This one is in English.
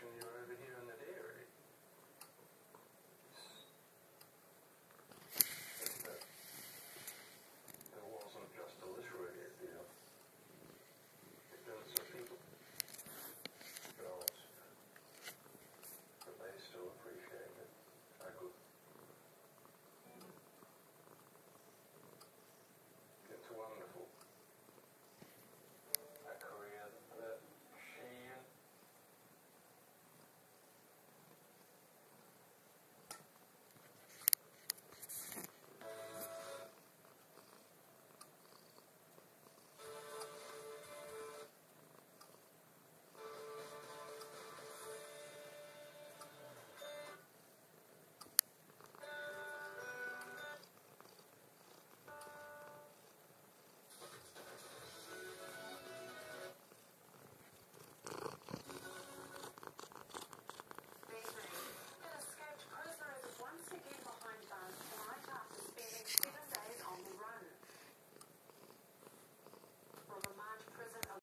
motion, you're over here.